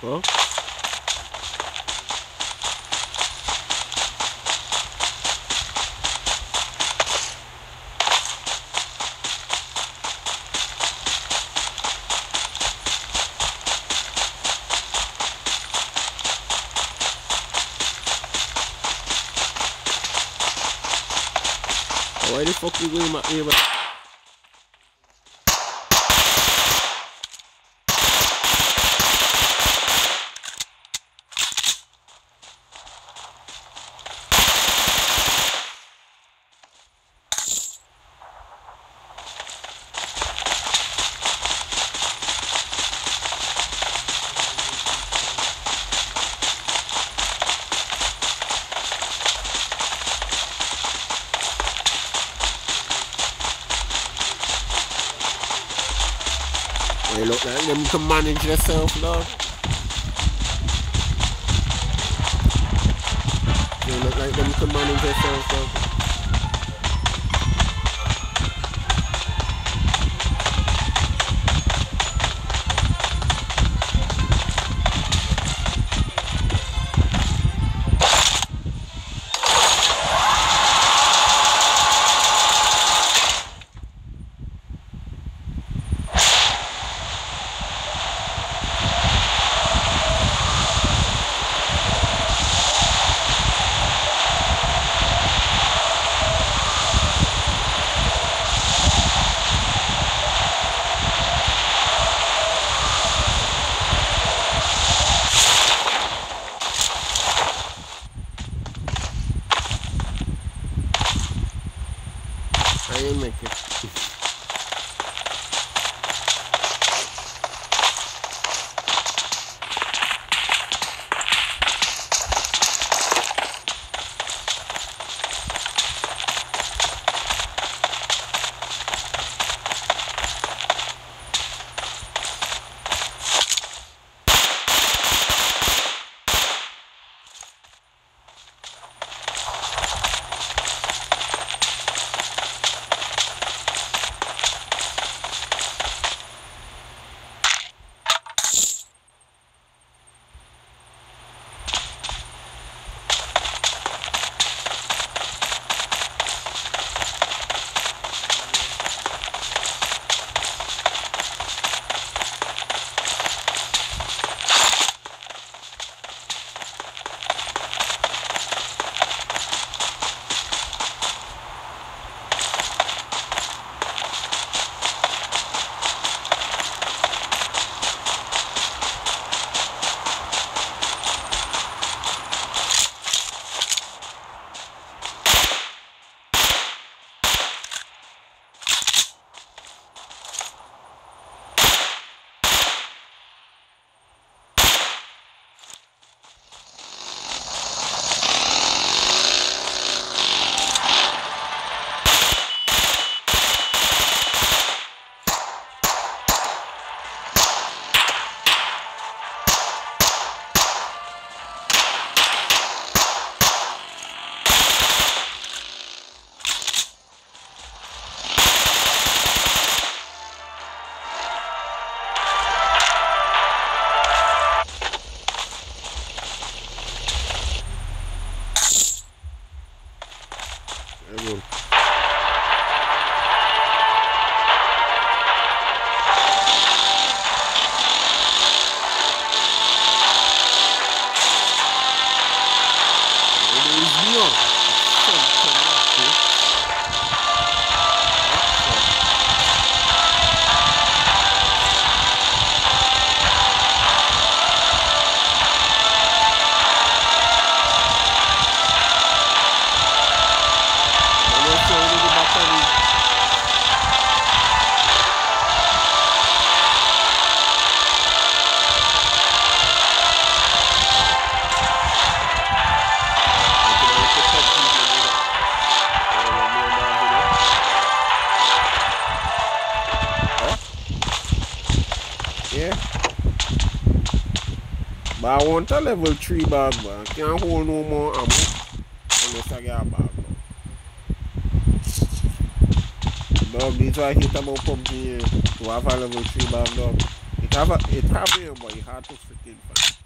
Huh? Why the fuck you going my ear? Can manage yourself, dog. You look like them can manage yourself, dog. I ain't Want a level 3 bag, I can't hold no more ammo unless I get a bag. Dog, this why I hate about PUBG. To have a level 3 bag, dog. It have a, it have but hard to freaking find.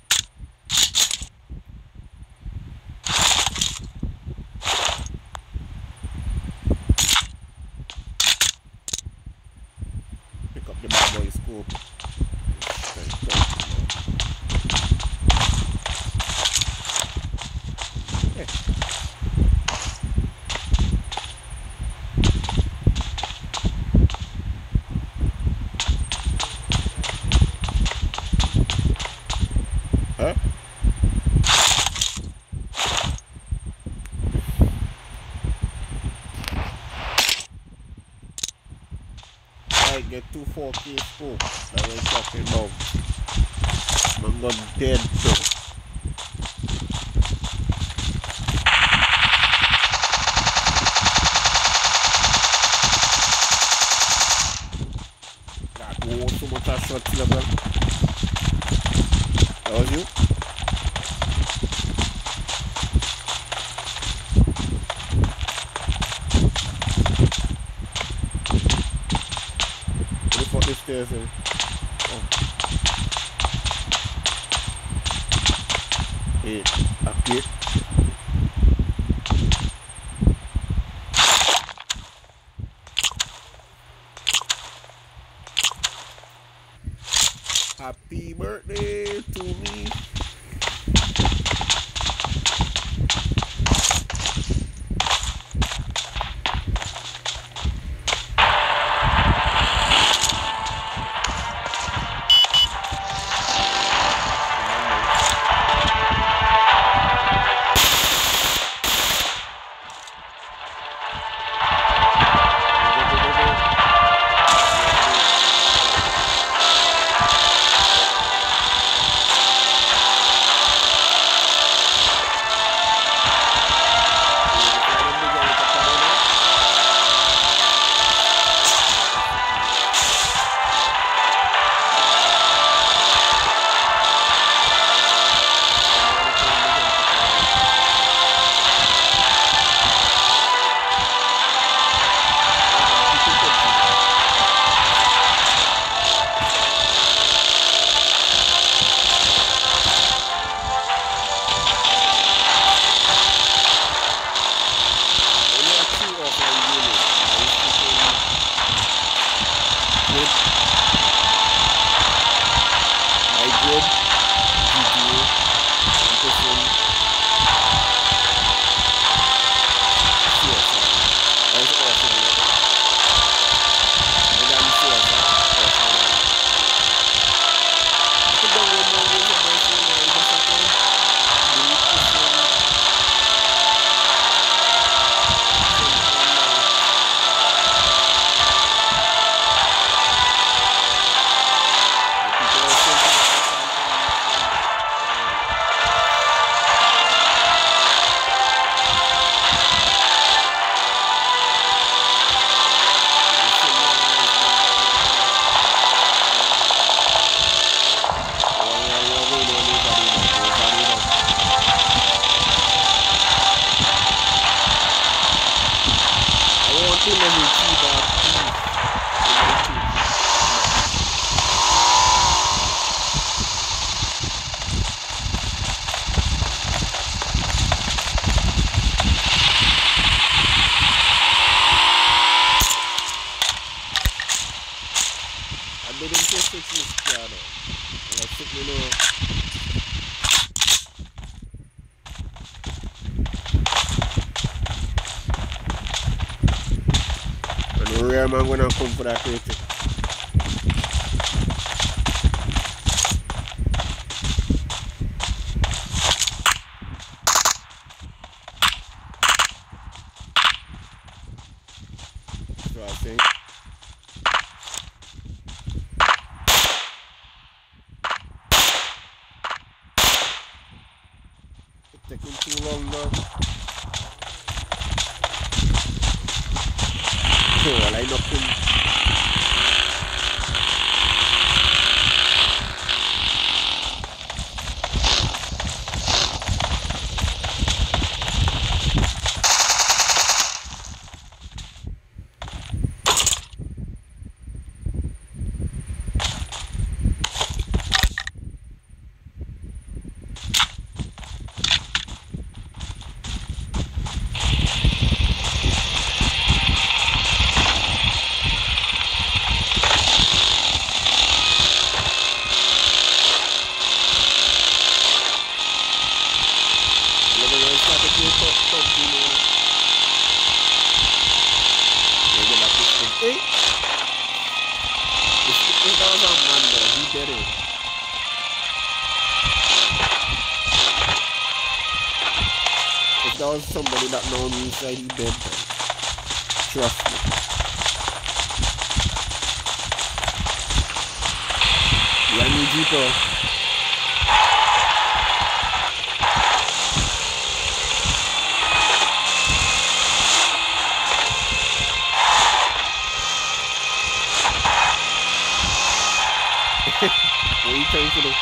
fucking que é que é know. I'm not dead though. Cagou, tomou tá shot na Ela viu? The fuck this stairs is? Oh. Hey, up I didn't say fix this piano. And I the real man gonna come for that critic. So I think it's taking too long now. So I line up in was somebody that know me inside, he dead. Trust me. Jeeper. Oh. what are you trying to do?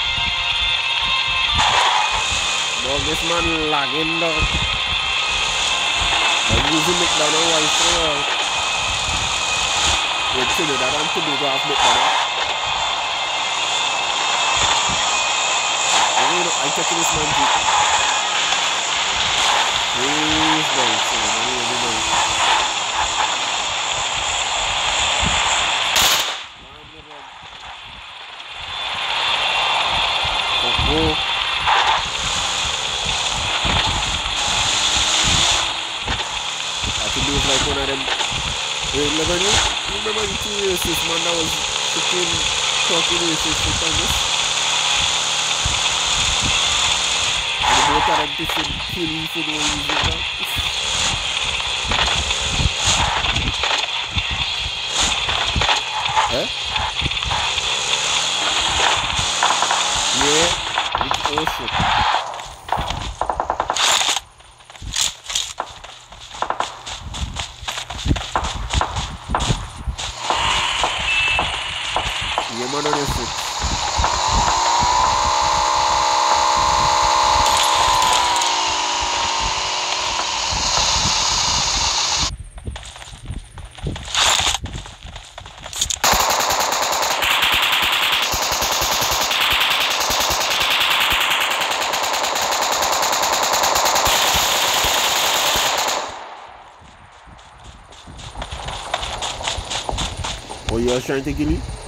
Dog, this man lagging dog. using McDonald once in a while. With Trinidad and Tobago have McDonald. I mean, I'm taking this man deep. Racist man that was freaking talking racist to Thomas? And the both of them different killing for no reason now. Huh? Yeah. Osso. Yamano You're trying to kill me?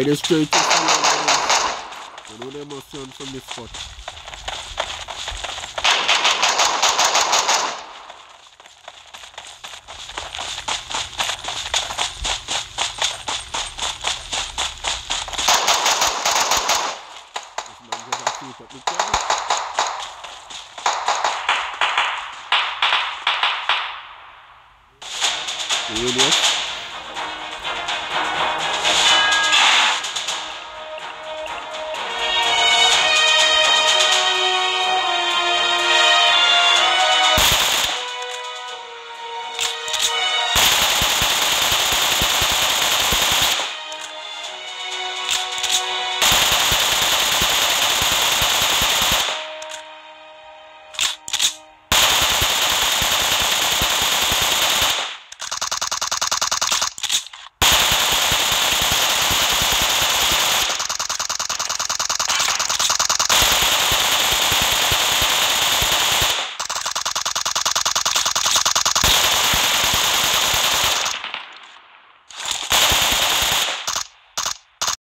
I just try to see You know they must run from this spot.